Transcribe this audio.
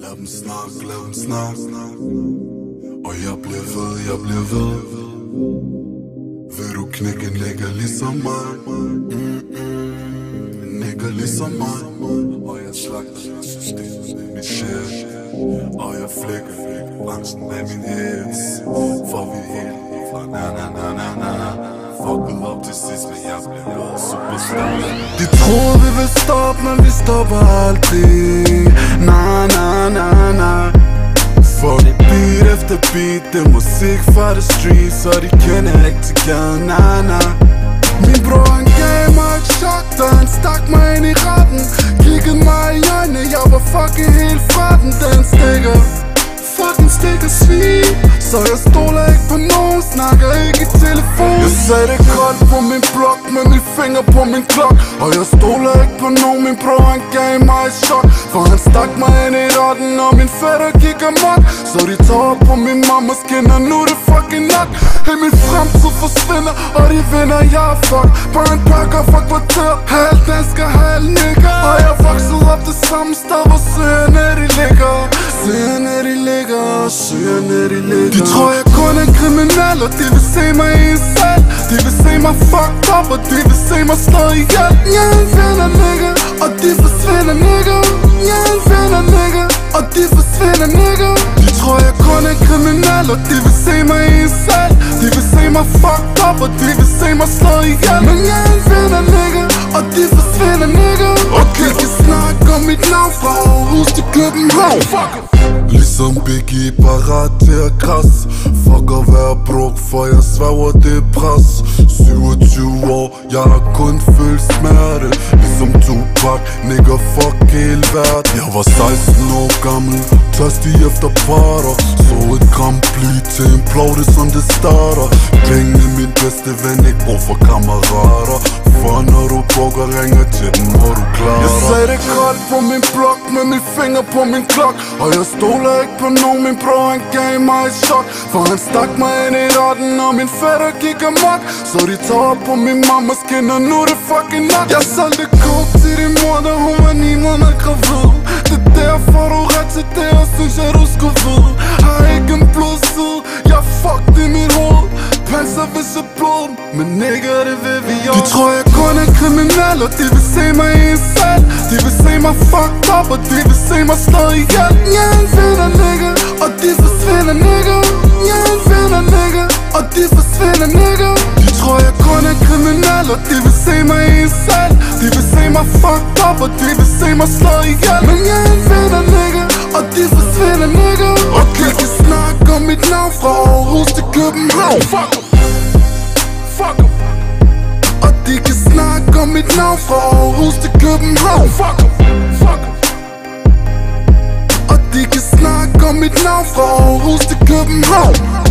Lad dem snakke, lad dem snakke Og jeg bliver ved, jeg bliver ved Vil du knække en nigga ligesom mig Mm-mm. En nigga ligesom mig Og jeg slagter mit system, det er mit shit Og jeg flækker branchen med min hits For vi er helt fra na na na na na Fucket op til sidst, men jeg bliver superstar de troede vi ville stoppe, men vi stopper aldrig Na na na na. For det beat efter beat, det er musik fra the street Så de kender ikke til gaden, na na. Min bror han gav mig et chok, da han stak mig ind i retten. Kiggede mig i øjnene, jeg var fucking helt fra den. Den stikker, fucking stikker svin. Så jeg stoler ikke på nogen, snakker ikke i telefon. Jeg sagde det koldt på min blok med min finger på min klok. Og jeg stoler ikke på nogen, min bror han gav mig et chok. For han stak mig ind i rotten, og min fætter gik amok. Så de tager på min mammas skinner, nu er det fucking nok. Hey, min fremtid forsvinder, og de vinder, jeg er fuck. Bare en pakker for kvarter, halv dansker, halv nigger Og jeg voksede op det samme sted, fucked og de vil se mig slå ihjel Jeg er en vinder, nigga, og de forsvinder, nigga. Jeg er en vinder, nigga, og de forsvinder, nigga De tror jeg kun er kriminel, og de vil se mig i en sal De vil se mig fucked up, og de vil se mig slå ihjel Men jeg er en vinder, nigga, og de forsvinder, nigga. Okay, vi kan snakke om mit navn fra Aarhus til København Fuck Ligesom Biggie parat til at krasse Fuck at være brug, for jeg svæver det pres 27 nigga fuck hele verden Jeg var 16 år gammel, tørstig efter parter Så et kampfly til en plov, det som det starter. Penge er min bedste ven, ikke brug for kammerater. For når du bukker, ringer til dem, må du klare Jeg sagde det koldt på min blok, med min finger på min klok. Og jeg stoler ikke på nogen, min bror han gav mig et chok. For han stak mig ind i retten, og min fætter gik amok. Så de tager på min mammas skinner, nu er det fucking nok. Jeg solgte coke til din mor, da hun var ni måneder gravid Det er derfor du ret til det, og synes jeg du skulle vide Har ikke en blodside, jeg fucked i hoved Panser hvis jeg blod, men nigga det ved vi også De tror jeg kun er kriminel, og de vil se mig i en sal De vil se mig fucked up, og de vil se mig slå ihjel Jeg er en vinder, nigga, og de forsvinder, nigga. Jeg er en vinder, nigga, og de forsvinder, nigga. De tror jeg kun er kriminel, og de vil se mig i en sal De vil se mig fucked up, og de vil se mig slå ihjel Men jeg er en vinder, nigga, og de forsvinder, nigga. Okay, vi snakke om mit navn fra Aarhus til København Fuck em. Fuck em. Og de kan snakke om mit navn fra Aarhus til København Fuck em. Fuck em. Og de kan snakke om mit navn fra Aarhus til København